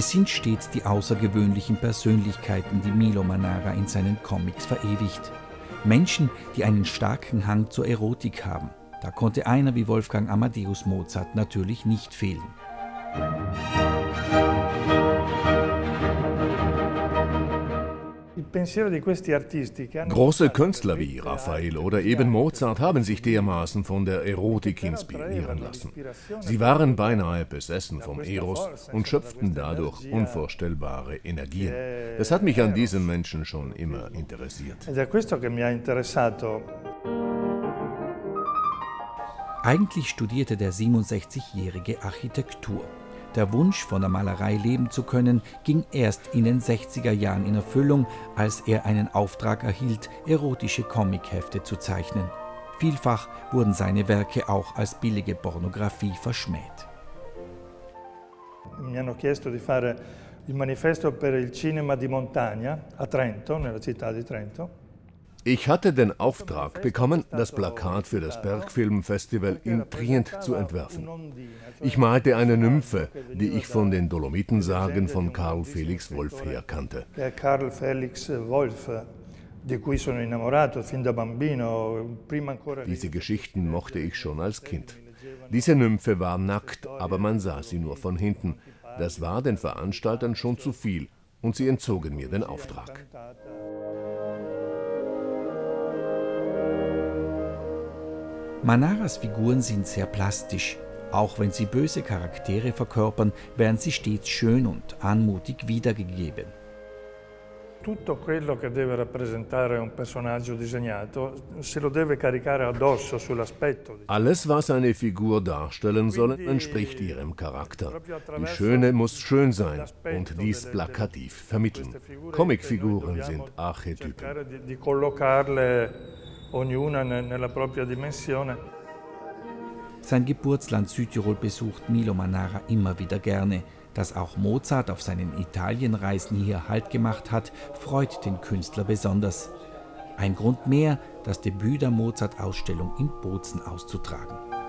Es sind stets die außergewöhnlichen Persönlichkeiten, die Milo Manara in seinen Comics verewigt. Menschen, die einen starken Hang zur Erotik haben. Da konnte einer wie Wolfgang Amadeus Mozart natürlich nicht fehlen. Große Künstler wie Raphael oder eben Mozart haben sich dermaßen von der Erotik inspirieren lassen. Sie waren beinahe besessen vom Eros und schöpften dadurch unvorstellbare Energien. Das hat mich an diesen Menschen schon immer interessiert. Eigentlich studierte der 67-jährige Architektur. Der Wunsch, von der Malerei leben zu können, ging erst in den 60er Jahren in Erfüllung, als er einen Auftrag erhielt, erotische Comichefte zu zeichnen. Vielfach wurden seine Werke auch als billige Pornografie verschmäht. Mi hanno chiesto di fare il manifesto per il cinema di montagna a Trento, nella città di Trento. Ich hatte den Auftrag bekommen, das Plakat für das Bergfilmfestival in Trient zu entwerfen. Ich malte eine Nymphe, die ich von den Dolomitensagen von Karl Felix Wolf her kannte. Karl Felix Wolf, Diese Geschichten mochte ich schon als Kind. Diese Nymphe war nackt, aber man sah sie nur von hinten. Das war den Veranstaltern schon zu viel und sie entzogen mir den Auftrag. Manaras Figuren sind sehr plastisch. Auch wenn sie böse Charaktere verkörpern, werden sie stets schön und anmutig wiedergegeben. Tutto quello che deve rappresentare un personaggio disegnato se lo deve caricare addosso sull'aspetto. Alles, was eine Figur darstellen soll, entspricht ihrem Charakter. Die Schöne muss schön sein und dies plakativ vermitteln. Comicfiguren sind Archetypen. Ognuna nella propria dimensione. Sein Geburtsland Südtirol besucht Milo Manara immer wieder gerne. Dass auch Mozart auf seinen Italienreisen hier Halt gemacht hat, freut den Künstler besonders. Ein Grund mehr, das Debüt der Mozart-Ausstellung in Bozen auszutragen.